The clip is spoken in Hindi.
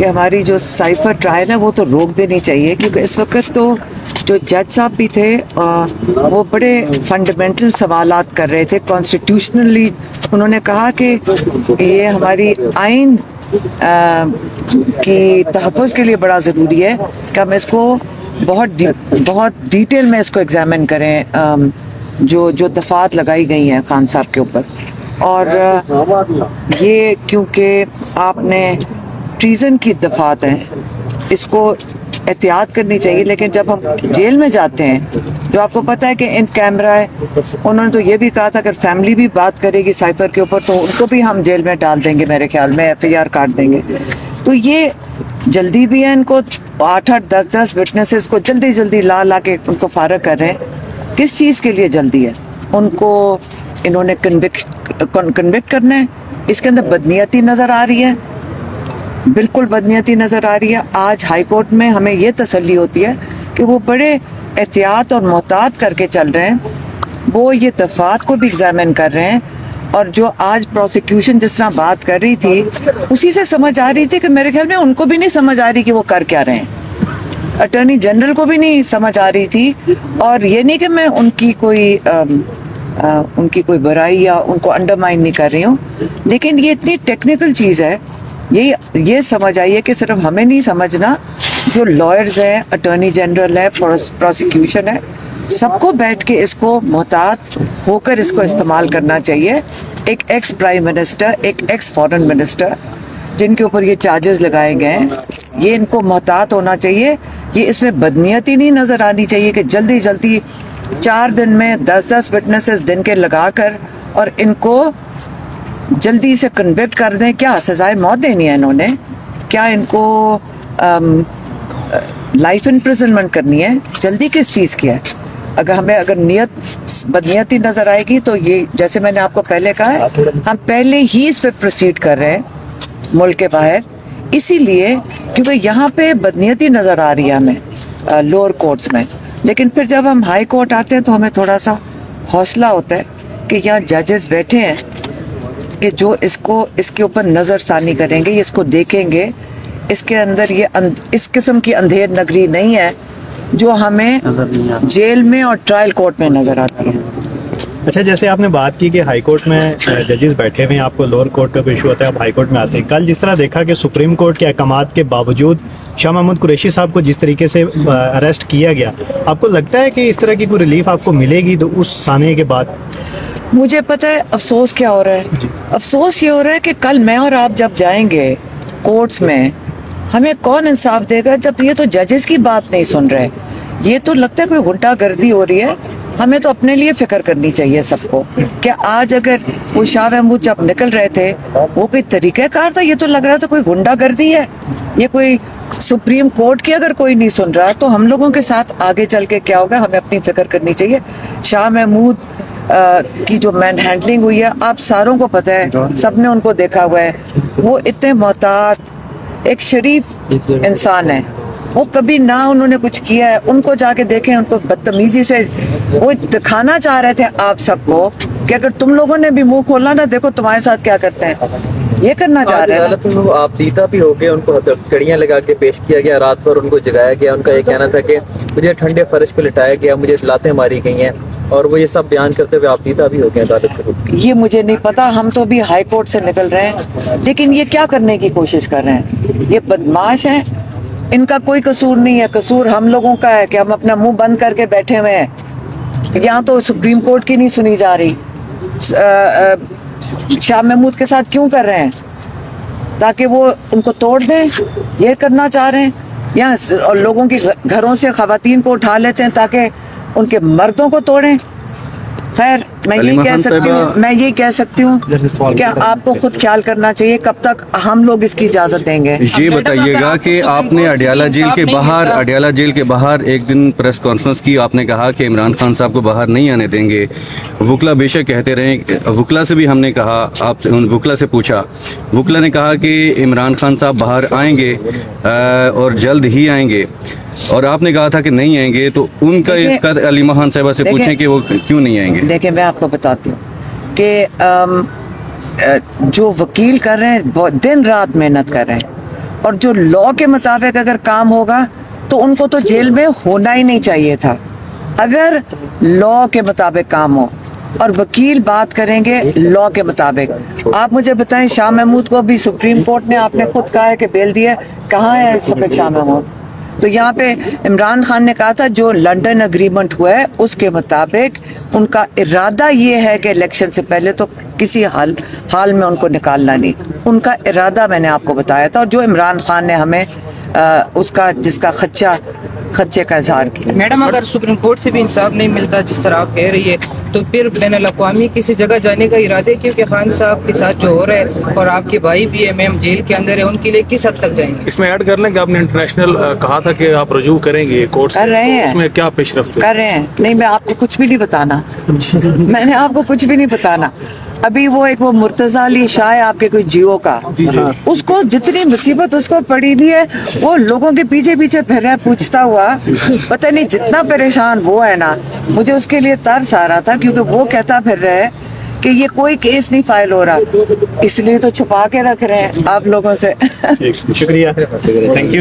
कि हमारी जो साइफर ट्रायल है वो तो रोक देनी चाहिए क्योंकि इस वक्त तो जो जज साहब भी थे आ, वो बड़े फंडामेंटल सवाल कर रहे थे। कॉन्स्टिट्यूशनली उन्होंने कहा कि ये हमारी आइन की तहफ़ के लिए बड़ा ज़रूरी है कि हम इसको बहुत डी, बहुत डिटेल में इसको एग्जामिन करें जो जो दफात लगाई गई हैं खान साहब के ऊपर। और ये क्योंकि आपने ट्रीज़न की दफात हैं। इसको एहतियात करनी चाहिए, लेकिन जब हम जेल में जाते हैं जो आपको पता है कि इन कैमरा है, उन्होंने तो ये भी कहा था, अगर फैमिली भी बात करेगी साइफर के ऊपर तो उनको भी हम जेल में डाल देंगे, मेरे ख्याल में एफ़ आई आर काट देंगे। तो ये जल्दी भी है इनको, आठ आठ, दस दस विटनेसेस को जल्दी जल्दी ला ला के उनको फारग कर रहे हैं। किस चीज़ के लिए जल्दी है? उनको इन्होंने कन्विक्ट कन्विक्ट करना है। इसके अंदर बदनीयती नज़र आ रही है। बिल्कुल बदनीयती नज़र आ रही है। आज हाई कोर्ट में हमें ये तसल्ली होती है कि वो बड़े एहतियात और मोहतात करके चल रहे हैं। वो ये दफात को भी एग्जामिन कर रहे हैं और जो आज प्रोसिक्यूशन जिस तरह बात कर रही थी उसी से समझ आ रही थी कि मेरे ख्याल में उनको भी नहीं समझ आ रही कि वो कर क्या रहे हैं। अटर्नी जनरल को भी नहीं समझ आ रही थी और ये नहीं कि मैं उनकी कोई आ, आ, उनकी कोई बुराई या उनको अंडरमाइन नहीं कर रही हूँ। लेकिन ये इतनी टेक्निकल चीज़ है ये ये समझ आई है कि सिर्फ़ हमें नहीं समझना, जो लॉयर्स हैं अटर्नी जनरल है प्रोसिक्यूशन है, सबको बैठ के इसको मोहतात होकर इसको इस्तेमाल करना चाहिए। एक एक्स प्राइम मिनिस्टर एक एक्स फॉरेन मिनिस्टर जिनके ऊपर ये चार्जेस लगाए गए हैं, ये इनको मोहतात होना चाहिए। ये इसमें बदनीयती नहीं नज़र आनी चाहिए कि जल्दी जल्दी चार दिन में दस दस विटनेसेस दिन के लगा कर और इनको जल्दी से कन्विक्ट कर दें। क्या सजाए मौत देनी है इन्होंने? क्या इनको लाइफ इम्प्रिजनमेंट करनी है? जल्दी किस चीज़ की है? अगर हमें अगर नियत बदनीयती नज़र आएगी तो ये जैसे मैंने आपको पहले कहा है हम पहले ही इस पर प्रोसीड कर रहे हैं मुल्क के बाहर। इसीलिए क्योंकि यहाँ पे बदनीयती नज़र आ रही है हमें लोअर कोर्ट्स में। लेकिन फिर जब हम हाई कोर्ट आते हैं तो हमें थोड़ा सा हौसला होता है कि यहाँ जजेस बैठे हैं कि जो इसको इसके ऊपर नज़र सानी करेंगे इसको देखेंगे इसके अंदर ये इस किस्म की अंधेर नगरी नहीं है जो हमें जेल में और ट्रायल कोर्ट में नज़र आती है। अच्छा जैसे आपने बात की कि हाई कोर्ट में जजेस बैठे हुए हैं आपको लोअर कोर्ट का इशू होता है आप हाई कोर्ट में आते हैं। कल जिस तरह देखा कि सुप्रीम कोर्ट के अहकाम के बावजूद शाह महमूद कुरैशी साहब को जिस तरीके से अरेस्ट किया गया आपको लगता है कि इस तरह की कोई रिलीफ आपको मिलेगी तो उस साने के बाद? मुझे पता है अफसोस क्या हो रहा है? अफसोस ये हो रहा है कि कल मैं और आप जब जाएँगे कोर्ट्स में हमें कौन इंसाफ देगा जब ये तो जजेस की बात नहीं सुन रहे ये तो लगता है कोई गुंडा गर्दी हो रही है। हमें तो अपने लिए फ़िक्र करनी चाहिए सबको क्या आज अगर वो शाह महमूद जब निकल रहे थे वो कोई तरीक़ाकार था? ये तो लग रहा था कोई गुंडा गर्दी है। ये कोई सुप्रीम कोर्ट की अगर कोई नहीं सुन रहा तो हम लोगों के साथ आगे चल के क्या होगा? हमें अपनी फ़िक्र करनी चाहिए। शाह महमूद की जो मैन हैंडलिंग हुई है आप सारों को पता है सबने उनको देखा हुआ है। वो इतने मोहतात एक शरीफ इंसान है। वो कभी ना उन्होंने कुछ किया है। उनको जाके देखें उनको बदतमीजी से। वो दिखाना चाह रहे थे आप सबको कि अगर तुम लोगों ने भी मुँह खोला ना देखो तुम्हारे साथ क्या करते हैं। ये करना चाह रहे हैं आप दीता भी हो गए उनको कड़ियाँ लगा के पेश किया गया रात भर उनको जगाया गया। उनका ये कहना था कि मुझे ठंडे फर्श पे लिटाया गया मुझे लातें मारी गई हैं। और वो ये सब बयान करते हुए आप दीता भी हो गए अदालत ये मुझे नहीं पता, हम तो भी हाई कोर्ट से निकल रहे हैं। लेकिन ये क्या करने की कोशिश कर रहे हैं? ये बदमाश है। इनका कोई कसूर नहीं है। कसूर हम लोगों का है कि हम अपना मुँह बंद करके बैठे हुए हैं। यहाँ तो सुप्रीम कोर्ट की नहीं सुनी जा रही। शाह महमूद के साथ क्यों कर रहे हैं? ताकि वो उनको तोड़ दें, ये करना चाह रहे हैं। यहाँ और लोगों की घरों से खातन को उठा लेते हैं ताकि उनके मर्दों को तोड़ें। खैर मैं यही कह सकती हूँ मैं यही कह सकती हूँ क्या आपको खुद ख्याल करना चाहिए कब तक हम लोग इसकी इजाज़त देंगे? ये बताइएगा कि आपने अडियाला जेल के बाहर अडियाला जेल के बाहर एक दिन प्रेस कॉन्फ्रेंस की। आपने कहा कि इमरान खान साहब को बाहर नहीं आने देंगे। वकला बेशक कहते रहे वकला से भी हमने कहा आप वकला से पूछा। वकला ने कहा कि इमरान खान साहब बाहर आएँगे और जल्द ही आएँगे। और आपने कहा था कि नहीं आएँगे तो उनका इसका अलीमा खान साहबा से पूछें कि वो क्यों नहीं आएँगे? देखिए मैं आपको बताती हूँ कि जो वकील कर रहे हैं दिन रात मेहनत कर रहे हैं। और जो लॉ के मुताबिक अगर काम होगा तो उनको तो जेल में होना ही नहीं चाहिए था। अगर लॉ के मुताबिक काम हो, और वकील बात करेंगे लॉ के मुताबिक। आप मुझे बताएँ, शाह महमूद को अभी सुप्रीम कोर्ट ने आपने खुद कहा है कि बेल दिया कहाँ है इस वक्त शाह महमूद? तो यहाँ पे इमरान खान ने कहा था, जो लंदन अग्रीमेंट हुआ है, उसके मुताबिक उनका इरादा ये है कि इलेक्शन से पहले तो किसी हाल हाल में उनको निकालना नहीं। उनका इरादा मैंने आपको बताया था और जो इमरान खान ने हमें आ, उसका जिसका खच्चा खच्चे का इजहार किया। मैडम अगर सुप्रीम कोर्ट से भी इंसाफ नहीं मिलता जिस तरह आप कह रही है तो फिर बैन अवी किसी जगह जाने का इरादे क्योंकि खान साहब के साथ जो हो रहा है और आपके भाई भी है मैम जेल के अंदर है उनके लिए किस हद तक जाएँगे? इसमें ऐड कर लें कि आपने इंटरनेशनल कहा था कि आप रजू करेंगे कोर्ट कर रहे हैं। उसमें क्या पेशरफ कर रहे हैं। नहीं मैं आपको कुछ भी नहीं बताना। मैंने आपको कुछ भी नहीं बताना। अभी वो एक वो मुर्तजा अली शाह है आपके कोई जियो का। उसको जितनी मुसीबत उसको पड़ी हुई है वो लोगों के पीछे पीछे फिर रहा पूछता हुआ पता नहीं जितना परेशान वो है ना मुझे उसके लिए तरस आ रहा था क्योंकि वो कहता फिर रहा है कि ये कोई केस नहीं फ़ाइल हो रहा इसलिए तो छुपा के रख रहे हैं आप लोगों से। शुक्रिया। Thank you